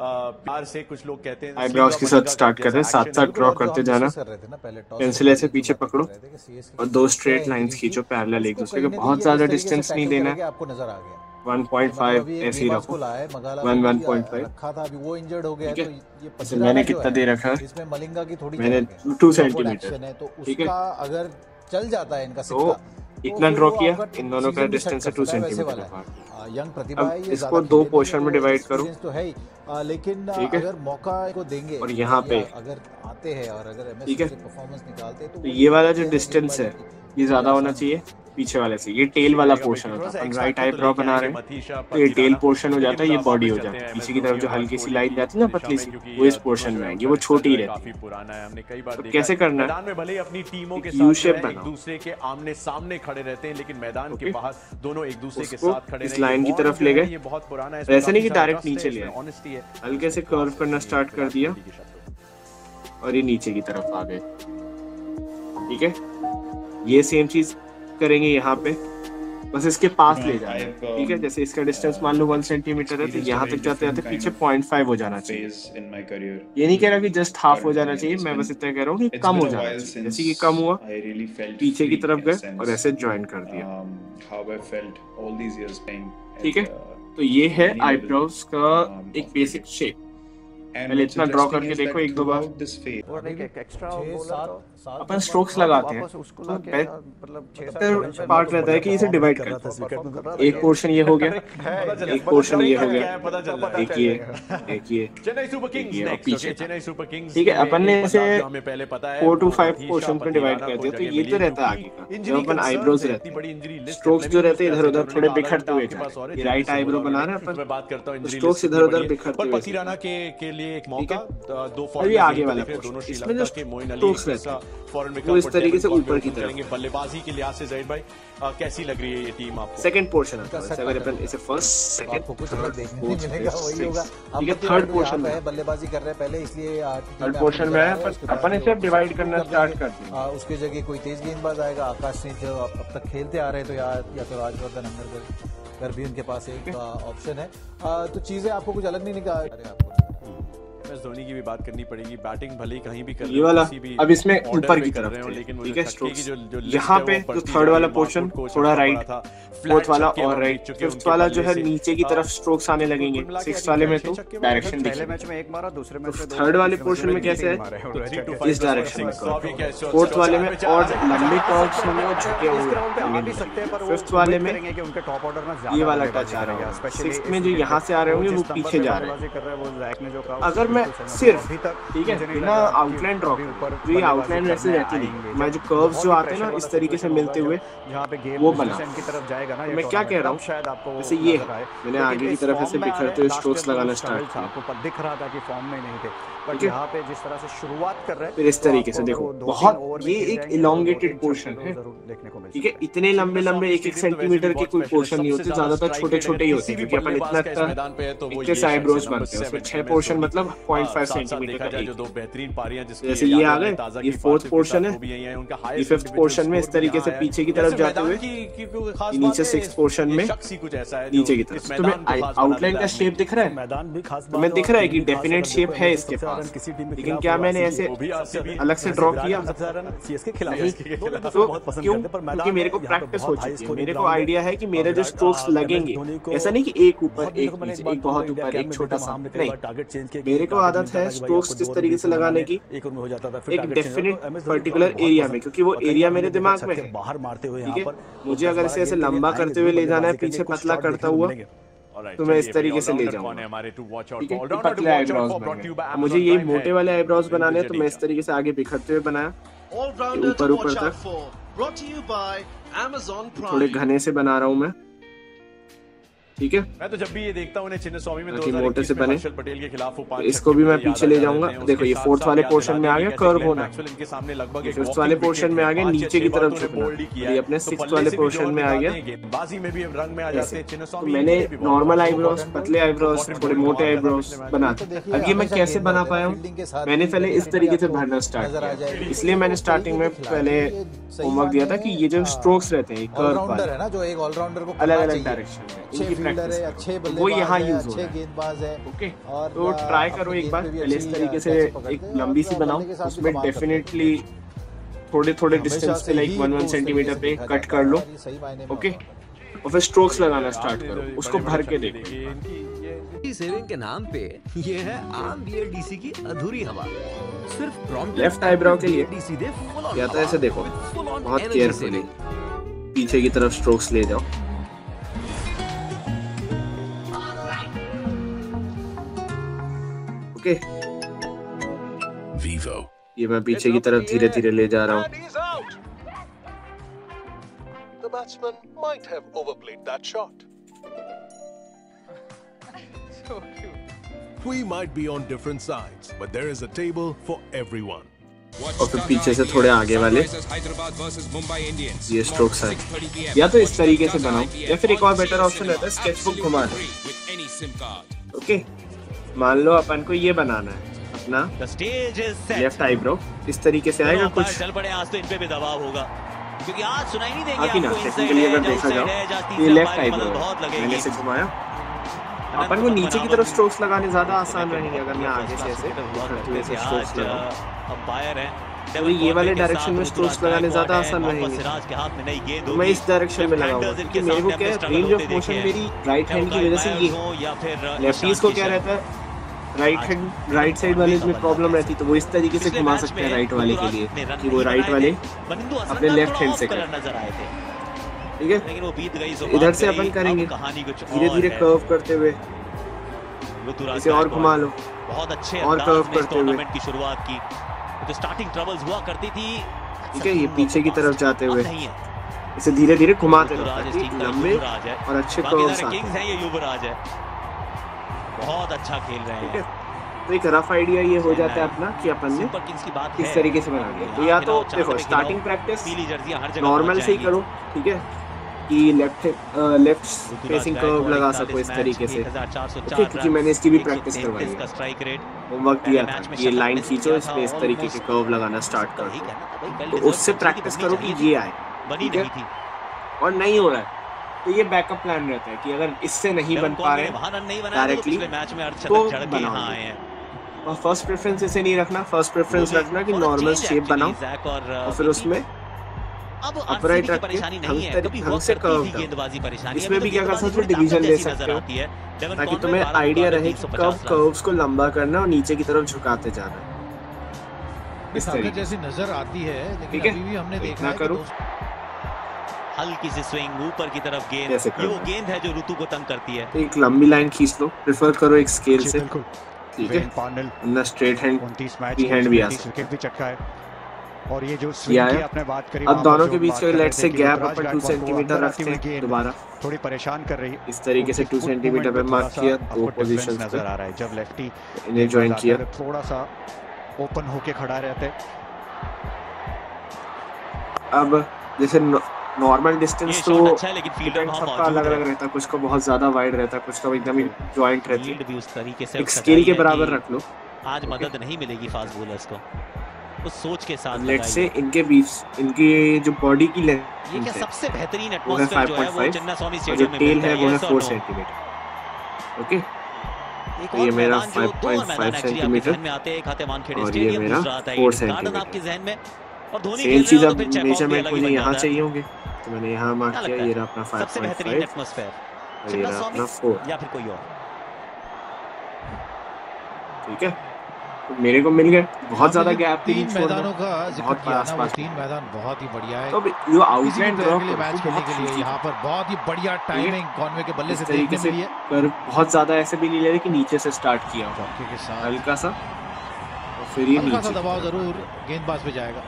प्यार से कुछ लोग कहते हैं आईब्राउज के साथ स्टार्ट कर रहे हैं साथ साथ ड्रॉ करते जाना। पेंसिल ऐसे पीछे पकड़ो और दो स्ट्रेट लाइंस खींचो पैरेलल एक दूसरे के बहुत ज़्यादा डिस्टेंस नहीं देना। है आपको नज़र आ गया। 1.5 मतलब ऐसे ही रखो। 1.5 रखा था अभी वो इंजर्ड हो गया तो ये पसीना मैंने कितना दे रखा है। इसमें मलिंगा की थोड़ी मैंने 2 सेंटीमीटर है तो उसका अगर चल जाता है इनका तो सिक्का इतना ड्रॉ किया इन दोनों का डिस्टेंस है टू सेंटीमीटर यंग प्रतिभा इसको दो पोर्शन में डिवाइड करो। तो है लेकिन अगर मौका को देंगे और यहाँ पे अगर आते हैं और अगर ठीक है। परफॉर्मेंस निकालते हैं तो ये वाला जो डिस्टेंस है ये ज़्यादा होना चाहिए। पीछे वाले से। ये टेल वाला पोर्शन होता है। राइट आई ब्रो बना रहे हैं। तो ये टेल पोर्शन हो जाता है ये बॉडी हो जाता है। पीछे की तरफ़ तो जो हल्की सी लाइन जाती है ना पतली सी वो इस पोर्शन में आएगी। वो छोटी रहती है। तो कैसे करना है? भले अपनी टीमों के साथ शेप एक दूसरे के आमने सामने खड़े रहते हैं लेकिन मैदान के बाहर दोनों एक दूसरे के साथ खड़े इस लाइन की तरफ़ ले गए। ये बहुत पुराना है ऐसे नहीं की डायरेक्ट नीचे ले हल्के से कर्व करना स्टार्ट कर दिया। और ये नीचे की तरफ़ आ गए। ठीक है ये सेम चीज़ करेंगे यहाँ पे। बस इसके पास ले जाए। ठीक है जैसे इसका डिस्टेंस मान लो वन सेंटीमीटर है तो यहाँ तक जाते जाते पीछे पॉइंट फाइव हो जाना चाहिए। ये नहीं कह रहा कि जस्ट हाफ़ हो जाना चाहिए मैं बस इतना कह रहा हूँ कि कम हो जाना चाहिए। जैसे कि कम हुआ पीछे की तरफ़ गए और ऐसे ज्वाइन कर दिया। ठीक है? तो ये है आईब्रोज का एक बेसिक शेप पहले इतना ड्रॉ करके देखो एक दो बार। और एक एक्स्ट्रा बोला तो- अपन स्ट्रोक्स लगाते हैं। तो पार्ट रहता है कि इसे डिवाइड करना एक पोर्शन ये हो गया। एक पोर्शन ये हो गया। एक ये एक ये। चेन्नई सुपर किंग्स पीछे। चेन्नई सुपर किंग्स ठीक है अपन ने इसे हमें पहले पता है 4 टू फाइव पोर्शन में डिवाइड कर दिया तो ये तो रहता है आगे का। जो अपन आईब्रोज रहती रहते स्ट्रोक्स जो रहते हैं इधर-उधर थोड़े बिखरते हुए राइट आईब्रो बना रहे अपन बात करता हूँ स्ट्रोक्स इधर-उधर बिखरते हुए के लिए एक मौका दो फॉर आगे वाले दोनों श्रीलंका के मोइन अली फॉरन में इस तरीके से ऊपर की तरफ़। बल्लेबाजी के लिहाज से जहीर भाई आ, कैसी लग रही है ये टीम आपको? सेकंड पोर्शन अगर अपन इसे फ़र्स्ट सेकंड आपको कुछ देखने वही होगा। हम थर्ड तो पोर्शन में। बल्लेबाजी कर रहे हैं पहले इसलिए थर्ड पोर्शन में है अपन इसे डिवाइड करना स्टार्ट कर हैं हाँ, उसकी जगह कोई तेज गेंदबाज आएगा आकाश सिंह जो अब तक खेलते आ रहे हैं तो यार या तो राजवर्धन अंदर कर भी उनके पास एक ऑप्शन है। तो चीज़ें आपको कुछ अलग नहीं निकाल आपको। एमएस धोनी की भी बात करनी पड़ेगी बैटिंग भले ही कहीं भी कर ये वाला अब इसमें ऊपर की तरफ़ है लेकिन ठीक है स्ट्रोक्स यहाँ पे जो थर्ड वाला पोर्शन थोड़ा राइट था। फोर्थ वाला और राइट फिफ्थ वाला जो है नीचे की तरफ़ स्ट्रोक्स आने लगेंगे सिक्स वाले में तो डायरेक्शन पहले मैच में एक मारा दूसरे तो में थर्ड वाले पोर्शन में कैसे है? इस डायरेक्शन में फोर्थ वाले में और लंबे टॉक्स होने और झुके हुए फिफ्थ वाले में उनके टॉप ऑर्डर ना ये वाला टच आ रहा है सिक्स में जो यहाँ से आ रहे होंगे वो पीछे जा रहे हैं। अगर में सिर्फ़ ठीक है बिना आउटलाइन ड्रॉ तो ये आउटलाइन वैसे रहती नहीं। मैं जो कर्व्स जो आते हैं ना इस तरीके से मिलते हुए वो बना। मैं क्या कह रहा हूँ? शायद आपको वैसे ये है मैंने आगे की तरफ़ ऐसे बिखरते हुए स्ट्रोक्स लगाना स्टार्ट किया। दिख रहा था कि फॉर्म में नहीं थे। बट यहाँ पे जिस तरह से शुरुआत कर रहे हैं फिर इस तरीके से देखो बहुत ये एक इलांगेटेड पोर्शन है। ठीक है? इतने लंबे लंबे एक एक सेंटीमीटर के कोई पोर्शन नहीं होते ज़्यादातर छोटे छोटे ही होते हैं क्योंकि अपन इतना छह पोर्शन मतलब दो बेहतरीन पारियाँ जैसे फिफ्थ पोर्शन में इस तरीके से पीछे की तरफ़ जाते हुए पोर्शन में आउटलाइन का शेप दिख रहा है? मैदान भी दिख रहा है कि डेफिनेट शेप है इसके पास। लेकिन क्या मैंने ऐसे अलग से ड्रॉ किया? तो मेरे को प्रैक्टिस हो। चुकी है मेरे को आइडिया है कि मेरे जो स्ट्रोक्स लगेंगे ऐसा नहीं कि एक ऊपर एक बहुत ऊपर एक छोटा सा नहीं मेरे को तो आदत है स्ट्रोक्स किस तरीके से लगाने की? एक डेफिनेट पर्टिकुलर एरिया में क्योंकि वो एरिया मेरे दिमाग में बाहर मारते हुए ठीक है? मुझे अगर इसे ऐसे लंबा करते हुए ले जाना है पीछे पतला करता हुआ तो, तो मैं इस तरीके से ले जाऊँगा। मुझे ये मोटे वाले आईब्रोज बनाने हैं तो मैं इस तरीके से आगे बिखरते हुए बनाया। ऊपर ऊपर तक। थोड़े घने से बना रहा हूँ मैं। ठीक है? मैं तो जब भी ये देखता हूँ चिन्ह स्वामी में मोटर से बने पटेल के खिलाफ इसको भी मैं पीछे ले जाऊँगा। देखो ये फोर्थ वाले पोर्शन में आ गया कर्व होना। इनके सामने लगभग फिफ्थ वाले पोर्शन में आ गया नीचे की तरफ़ से ये अपने सिक्स वाले पोर्शन में आ गया। बाजी में भी रंग में आ जाते हैं। तो मैंने नॉर्मल आईब्रोज पतले आईब्रोज थोड़े मोटे आईब्रोज बना। अब ये मैं कैसे बना पाया हूँ? मैंने पहले इस तरीके से भरना स्टार्ट किया। इसलिए मैंने स्टार्टिंग में पहले होमवर्क दिया था कि ये जो स्ट्रोक्स रहते हैं। कर्व अलग अलग डायरेक्शन में है अच्छे वो यहाँ है हो अच्छे गेंदबाज है। ओके और तो ट्राई करो एक बार पहले इस तरीके से एक लंबी सी बनाओ उसमें। डेफिनेटली थोड़े थोड़े डिस्टेंस पे लाइक वन वन सेंटीमीटर पे कट कर लो। ओके और फिर स्ट्रोक्स लगाना स्टार्ट करो तो उसको भर के देखो। सेविंग के नाम पे ये है आम बीएलडीसी की अधूरी हवा। सिर्फ़ प्रॉम्प्ट Left eyebrow के लिए। Full on या तो ऐसे देखो बहुत केयरफुली पीछे की तरफ़ स्ट्रोक्स ले जाओ। Okay Vivo. ये मैं पीछे की तरफ़ धीरे धीरे ले जा रहा हूँ. The batsman might have overplayed that shot. We might be on different sides, but there is a table for everyone. और फिर पीछे से थोड़े आगे वाले ये स्ट्रोक्स है या तो इस तरीके से बनाओ या फिर एक और बेटर ऑप्शन रहता है स्केच बुक घुमा दो ओके मान लो अपन को ये बनाना है अपना. लेफ़्ट आईब्रो इस तरीके से आएगा कुछ। चल पड़े आज तो इन पे भी दबाव होगा। क्योंकि आज सुनाई नहीं देंगे ना आपको inside टेक्निकली अगर देखा जाओ। ये लेफ़्ट आईब्रो मैंने इसे घुमाया। अपन को नीचे की तरफ़ स्ट्रोक्स लगाने ज़्यादा आसान रहेंगे अगर मैं आगे से ऐसे हुए ऐसे स्ट्रोक्स लगाऊँ। अंपायर है। तो ये वाले डायरेक्शन में स्ट्रोक्स लगाने ज़्यादा आसान रहेंगे। तो मैं इस डायरेक्शन में लगाऊँगा क्योंकि मेरे को क्या है रेंज ऑफ़ मोशन मेरी राइट हैंड की वजह से ये लेफ्टीज को क्या रहता है राइट हैंड राइट साइड वाले में प्रॉब्लम रहती है तो वो इस तरीके से घुमा सकते हैं राइट वाले के लिए कि वो राइट वाले अपने लेफ़्ट हैंड से करें। ठीक है? इधर से अपन करेंगे। धीरे धीरे कर्व करते हुए। इसे और घुमा लो। बहुत अच्छे और curve करते हुए। की शुरुआत की। तो स्टार्टिंग ट्रबल्स हुआ करती थी। ठीक है ये पीछे की तरफ़ जाते हुए। इसे धीरे धीरे घुमाते रहो लंबे और अच्छे कर्व्स आते हैं ये युवराज है। बहुत अच्छा खेल रहे हैं। है तो एक रफ आइडिया ये हो जाता है अपना कि अपन ने किस तरीके से बना लिया तो या तो देखो स्टार्टिंग प्रैक्टिस नॉर्मल से ही करो ठीक है? कि लेफ़्ट लेफ़्ट फेसिंग कर्व लगा सको इस तरीके से। ओके क्योंकि मैंने इसकी भी प्रैक्टिस करवाई है। होमवर्क दिया था ये लाइन खींचो किया इसमें इस तरीके के कर्व लगाना स्टार्ट कर। है तो उससे प्रैक्टिस करो कि ये आए बनी ठीक है? नहीं थी। और नहीं हो रहा है। तो ये बैकअप प्लान रहता है कि अगर इससे नहीं बन पा रहे डायरेक्टली मैच में तो ये। आए हैं। और फ़र्स्ट प्रेफरेंस इसे नहीं रखना फ़र्स्ट प्रेफरेंस रखना कि नॉर्मल शेप बनाओ। और और फिर उसमें अब की रख के ढंग ढंग से करती curve गेंदबाजी परेशानी इसमें भी तो क्या कर सकते हो डिवीज़न ले सकते हो। है। ताकि तुम्हें आइडिया रहे कि कब कर्व्स को लंबा करना और नीचे की तरफ़ झुकाते जाना। इस तरीके जैसी नज़र आती है ठीक लेकिन है? अभी भी हमने तो देखा है कि करो। हल्की सी स्विंग ऊपर की तरफ़ गेंद। ये वो गेंद है जो ऋतु को तंग करती है। तो एक लंबी लाइन खींच लो। प्रेफर करो एक स्केल से। ठीक है? Straight hand 29 match free hand भी आ 29 सकता है। और ये जो स्विंग की आपने बात करी अब दोनों के बीच लेट थे से गैप अपन टू सेंटीमीटर रखते हैं दोबारा। थोड़ी परेशान कर रही है। इस तरीके से उनकी टू सेंटीमीटर पे मार्क किया दो पोजीशंस नज़र आ रहा है। जब लेफ्टी इन्हें ज्वाइन किया। थोड़ा सा ओपन होके खड़ा रहते अब जैसे नॉर्मल डिस्टेंस तो अच्छा है लेकिन फील्डर सबका अलग अलग रहता है कुछ का बहुत ज़्यादा वाइड रहता है कुछ का एकदम जॉइंट रहती है। उस तरीके से एक स्केल के बराबर रख लो। आज मदद नहीं मिलेगी फास्ट बॉलर्स को। उस सोच के साथ लेट से इनके बीच इनकी जो बॉडी की लेंथ ये क्या सबसे बेहतरीन एटमॉस्फेयर जो है वो चन्ना स्वामी स्टेडियम में टेल मिलता है है वो है yes or four no? Centimetre okay ये मेरा मैदान जो दो और 5.5 मैदान एक्चुअली आपके सेंटीमीटर में आते हैं एक आते मानखेड़े स्टेडियम दूसरा आता है। 4 गार्डन सेंटीमीटर। आपके जहन में? और धोनी सेम चीज़ हो अब तो मेज़रमेंट मुझे यहाँ चाहिए होंगे। तो मैंने यहाँ मार्क किया ये रहा अपना सबसे बेहतरीन एटमॉस्फेयर और ये रहा अपना 4 या फिर कोई और? ठीक है। तो मेरे को मिल गए। बहुत ज़्यादा गैप भी तीन मैदानों का ज़िक्र किया ना वो तीन मैदान बहुत ही बढ़िया है। तो प्लेयर ड्रॉ के लिए मैच खेलने के लिए यहाँ पर बहुत ही बढ़िया टाइमिंग कॉनवे के बल्ले से देखने है बहुत ज़्यादा ऐसे भी नहीं ले रहे कि नीचे से स्टार्ट किया हो। के साथ हल्का सा। और फिर ये नीचे दबाव ज़रूर गेंदबाज पे जाएगा।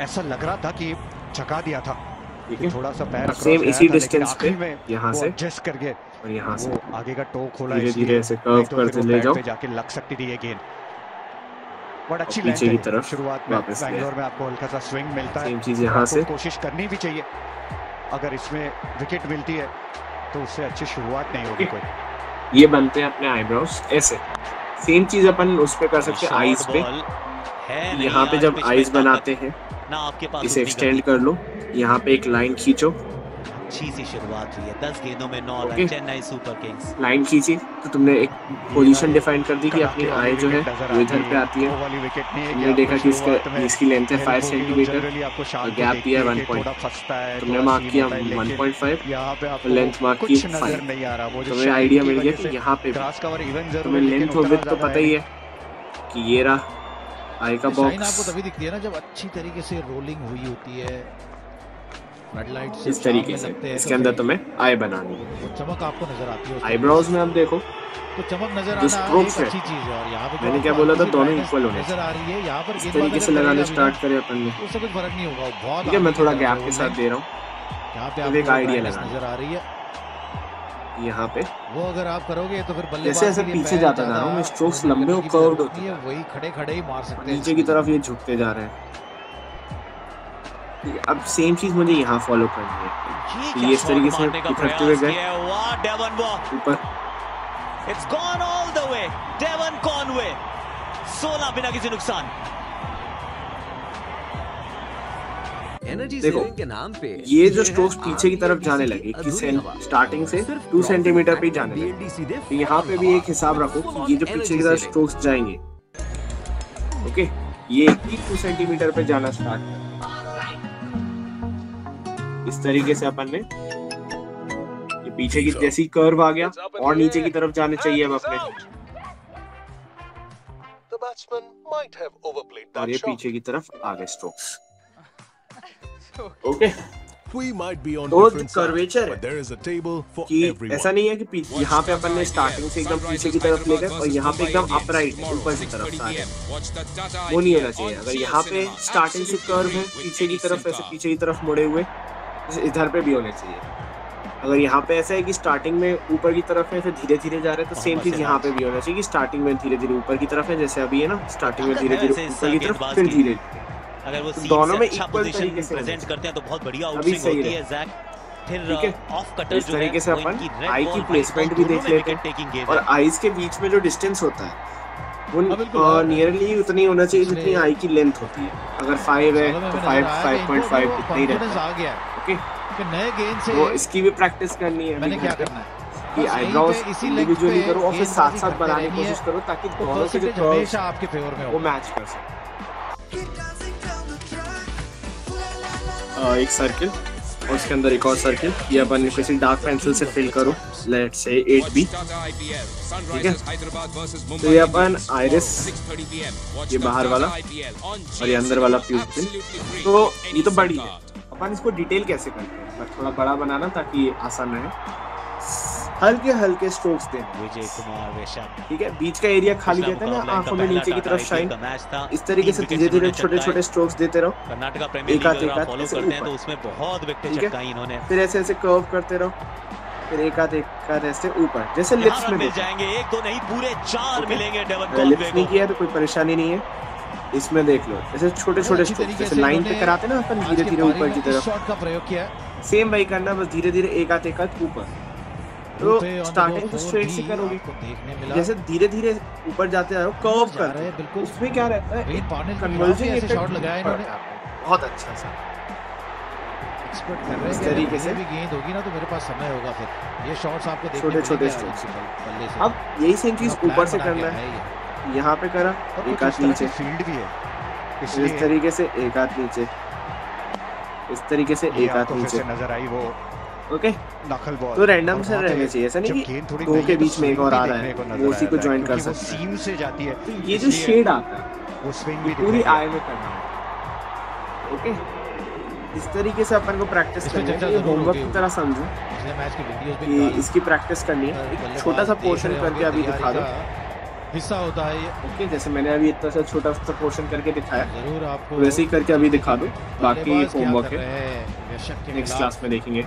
ऐसा लग रहा था कि चका दिया था थोड़ा सा पैर सेम इसी डिस्टेंस पे यहाँ से। एडजस्ट कर गए। और यहाँ से। आगे का टो खोला धीरे धीरे ऐसे कर्व तो करते ले जाओ। जाके लग सकती थी ये गेंद। बट अच्छी पीछे की तरफ़ शुरुआत में बैंगलोर में आपको हल्का सा स्विंग मिलता है। सेम चीज़ यहाँ से। कोशिश करनी भी चाहिए। अगर इसमें विकेट मिलती है तो उससे अच्छी शुरुआत नहीं होगी कोई। ये बनते हैं अपने आईब्रोज ऐसे। सेम चीज़ अपन उस पे कर सकते हैं आईज पे। है यहाँ पे जब ताकत, बनाते हैं ना आपके पास इसे एक्सटेंड कर लो। यहाँ पे एक लाइन खींचो। अच्छी सी शुरुआत हुई है। दस गेंदों में नौ Okay. Chennai Super Kings. Line खींची तो तुमने एक पोजीशन डिफाइन कर दी कि अपनी आय जो है वो इधर पे आती है। तुमने देखा कि इसका इसकी लेंथ है 5 सेंटीमीटर और gap दिया है 1 point. तुमने मार्क किया 1.5 यहाँ पे आपको लेंथ मार्क की कुछ नज़र 5 नहीं आ रहा वो जो तुम्हें आइडिया मिल गया कि यहाँ पे तुम्हें लेंथ तो पता ही है कि ये रहा। आई का बॉक्स आपको तभी दिखती है ना जब अच्छी तरीके से रोलिंग हुई होती है। से इस तरीके से। इसके तो अंदर तुम्हें आई बनानी है। चमक आपको नज़र आती है आईब्रोज में आप देखो। तो चमक नज़र आना एक है, अच्छी चीज़ है और यहाँ पे मैंने क्या बोला था, दोनों equal होने नज़र आ रही है यहाँ पर इस तरीके से लगाने स्टार्ट करें अपन ने। तो उससे कुछ फ़र्क नहीं होगा बहुत ठीक है मैं थोड़ा गैप के साथ दे रहा हूँ। यहाँ पे अब आपको एक brightness लगाना। नज़र आ रही है। यहाँ पे वो अगर आप करोगे तो फिर जैसे के लिए पीछे जाता जा रहा हूँ, मैं ज़्यादा strokes movement लंबे और की curved होते है, वही खड़े खड़े ही मार सकते हैं नीचे की तरफ़ ये झुकते जा रहे हैं। ठीक है, अब सेम चीज़ मुझे यहाँ फॉलो करनी है। ये इस तरीके से उखड़ते हुए गए। ऊपर। It's gone all the way Devon Conway 16 बिना किसी नुकसान। देखो, के नाम पे ये जो स्ट्रोक्स पीछे की तरफ़ जाने लगे कि। स्टार्टिंग से सिर्फ़ 2 सेंटीमीटर पे जाने लगे। तो यहाँ पे भी एक हिसाब रखो कि ये जो पीछे की तरफ़ स्ट्रोक्स जाएँगे। ओके? ये टू सेंटीमीटर पे जाना स्टार्ट इस तरीके से अपन ने ये पीछे की जैसी कर्व आ गया और नीचे की तरफ़ जाने चाहिए अब अपने। और ये पीछे की तरफ़ आ गए स्ट्रोक्स ओके तो है. ऐसा नहीं है कि यहाँ पे अपन ने स्टार्टिंग से एकदम पीछे की तरफ़ ले गए और यहाँ पे एकदम अपराइट ऊपर की तरफ़ सारे वो नहीं होना चाहिए। अगर यहाँ पे स्टार्टिंग से कर्व है पीछे की तरफ़ ऐसे पीछे की तरफ़ मुड़े हुए इधर पे भी होने चाहिए। अगर यहाँ पे ऐसा है कि स्टार्टिंग में ऊपर की तरफ़ है फिर धीरे धीरे जा रहे हैं तो सेम चीज़ यहाँ पे भी होना चाहिए कि स्टार्टिंग में धीरे धीरे ऊपर की तरफ़ है जैसे अभी है ना स्टार्टिंग में धीरे धीरे ऊपर की तरफ़ फिर धीरे धीरे अगर वो तो दोनों से में अच्छा पोजीशन प्रेजेंट करते हैं तो बहुत बढ़िया अभी आउटस्विंग होती है। जैक फिर ऑफ़ कटर इस जो है तरीके से अपन आई की प्लेसमेंट भी देख लेते हैं। और आईज के बीच में जो डिस्टेंस होता है वो हाँ, नियरली उतनी होना चाहिए जितनी आई की लेंथ होती है। अगर फाइव है तो फाइव फाइव पॉइंट फाइव इतना ही रहता है। है ओके कि नए गेंद से वो इसकी भी प्रैक्टिस करनी है मैंने क्या करना है? कि आईब्रोज लेग इंडिविजुअली करो और फिर साथ साथ बनाने की कोशिश करो ताकि तो दोनों के जो आपके फेवर में वो मैच कर सके। एक सर्किल और उसके अंदर एक और सर्किल ये अपन किसी डार्क पेंसिल से फिल करो लेट से एट बी ठीक है? तो ये अपन आयरिस ये बाहर वाला और ये अंदर वाला प्यूपिल तो ये तो बड़ी है। अपन इसको डिटेल कैसे करते हैं? थोड़ा बड़ा बनाना ताकि आसान रहे। हल्के हल्के स्ट्रोक्स देना विजय कुमार ठीक है बीच का एरिया खाली रहता है ना आँखों में नीचे की तरफ़ शाइन इस तरीके से धीरे धीरे छोटे छोटे स्ट्रोक्स देते रहो। कर्नाटका प्रीमियर एक आध एक आध फॉलो करते हैं तो उसमें बहुत विकेट चटकाई इन्होंने। फिर ऐसे ऐसे कर्व करते रहो। फिर एक आध एक आध ऐसे ऊपर जैसे लिप्स में मिल जाएँगे एक दो नहीं पूरे चार मिलेंगे डेवन कॉलवे लिप्स नहीं किया तो कोई परेशानी नहीं है। इसमें देख लो ऐसे छोटे छोटे स्ट्रोक्स तरीके जैसे लाइन पे कराते ना अपन धीरे धीरे ऊपर की तरफ़। शॉट का प्रयोग किया। सेम वही करना बस धीरे धीरे एक आध एक आध ऊपर। तो स्टार्टिंग तो स्ट्रेट से करोगे जैसे धीरे धीरे ऊपर जाते जा रहे हो कर्व रहे कर बिल्कुल। उसमें क्या रहता है? कन्वर्जिंग शॉट लगाए इन्होंने। बहुत अच्छा सा कर रहे हैं तरीके से। भी गेंद होगी ना तो मेरे पास समय होगा फिर। ये शॉट्स आपको देखने। आगे से बल्ले से। अब यही सेम चीज़ ऊपर से करना है। यहाँ पे करा एक हाथ नीचे। फ़ील्ड भी है। इस तरीके से एक हाथ नीचे। इस तरीके से एक हाथ नीचे। नज़र आई वो। ओके? नकल बॉल। तो रैंडम से रहने चाहिए ऐसा नहीं कि दो के तो बीच में एक और आ रहा है वो उसी को ज्वाइन कर वो सकता है। सीम से जाती है। तो ये जो शेड आता है वो स्विंग भी पूरी आई में करना है। ओके? इस तरीके से अपन को प्रैक्टिस करनी है। ये होमवर्क की तरह समझो। की वीडियोस भी कि इसकी प्रैक्टिस करनी है। एक छोटा सा पोर्शन करके अभी दिखा दो। हिस्सा होता है ओके जैसे मैंने अभी इतना सा छोटा सा पोर्शन करके दिखाया। ज़रूर आपको वैसे ही करके अभी दिखा दो। बाकी होमवर्क है। नेक्स्ट क्लास में देखेंगे।